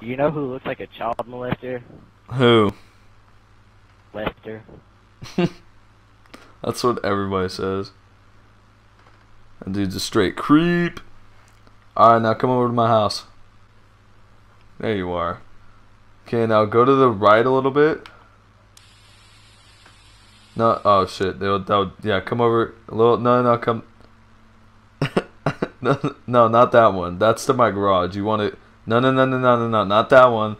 You know who looks like a child molester? Who? Lester. That's what everybody says. That dude's a straight creep. Alright, now come over to my house. There you are. Okay, now go to the right a little bit. No, oh shit. They'll, they'll, yeah, come over a little. No, no, come. no, no, not that one. That's to my garage. You want it? No, no, no, no, no, no, no, not that one.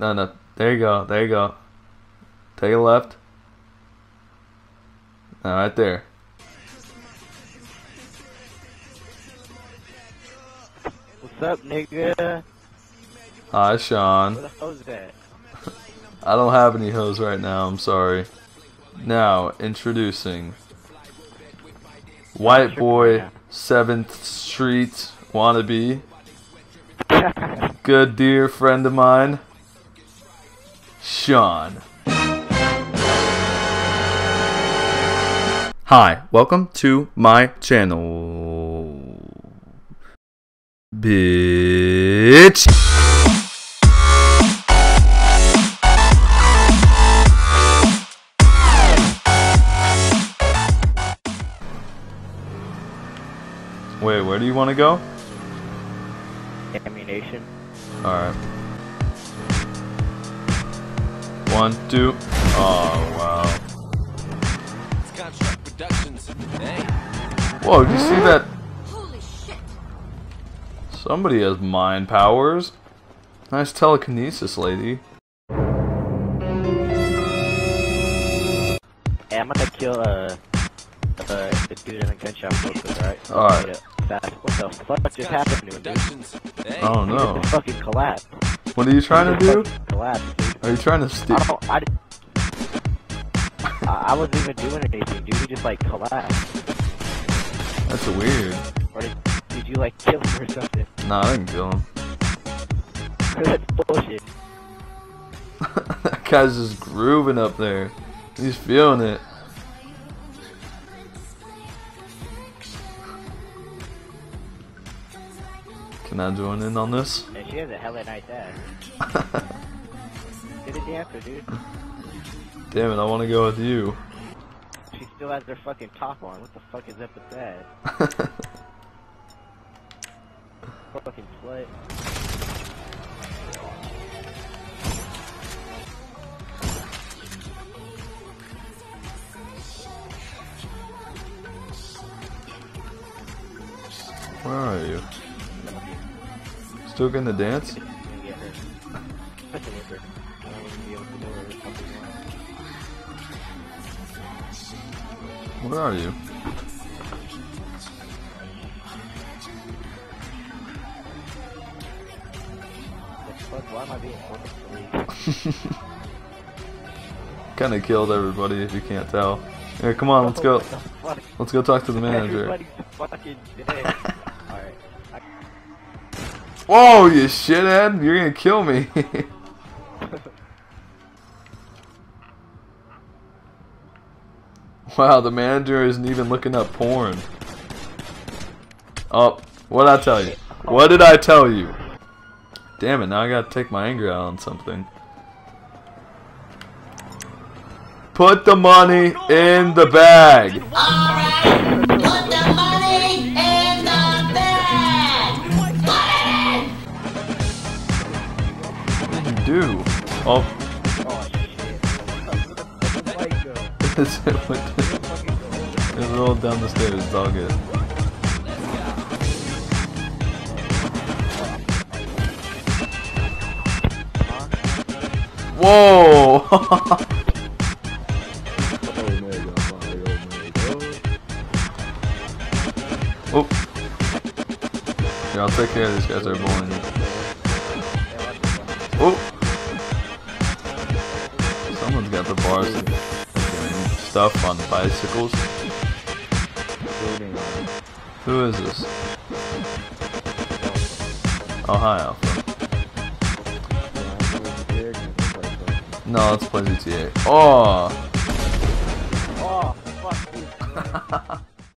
No, no. There you go. There you go. Take a left. All right there. What's up, nigga? Hi, Sean. The hell's that? I don't have any hose right now. I'm sorry. Now introducing White Boy Seventh Street wannabe. Good dear friend of mine, Sean. Hi, welcome to my channel. Bitch. Wait, where do you want to go? Ammunition. Alright. One, two. Oh, wow. It's Construct Productions. Hey. Whoa, did you see that? Holy shit! Somebody has mind powers. Nice telekinesis, lady. Hey, I'm gonna kill uh, uh, the dude in the gun shop real alright? Alright. What the fuck just happened to him, dude? Hey. Oh no. fucking collapsed. What are you trying to do? Collapse. dude. Are you trying to steal? I, I, I wasn't even doing anything, dude. He just like collapsed. That's weird. Or did, did you like kill him or something? Nah, I didn't kill him. That's bullshit. that guy's just grooving up there. He's feeling it. Can I join in on this? And she has a hella nice ass. Get a dancer, dude. Damn it, I want to go with you. She still has her fucking top on. What the fuck is up with that? Fucking slut. Where are you? Still getting the dance? Where are you? Kind of killed everybody if you can't tell. Here, come on, let's go. Let's go talk to the manager. Whoa, you shithead! You're gonna kill me. wow, the manager isn't even looking up porn. Oh, what did I tell you? What did I tell you? Damn it, now I gotta take my anger out on something. Put the money in the bag. Fucking go. it rolled down the stairs. It's all good. Whoa! oh. Yeah, I'll take care of these guys that are bullying. Oh! The bars and stuff on bicycles. Who is this? Oh, hi, Alpha. No, let's play GTA. Oh! Oh, fuck.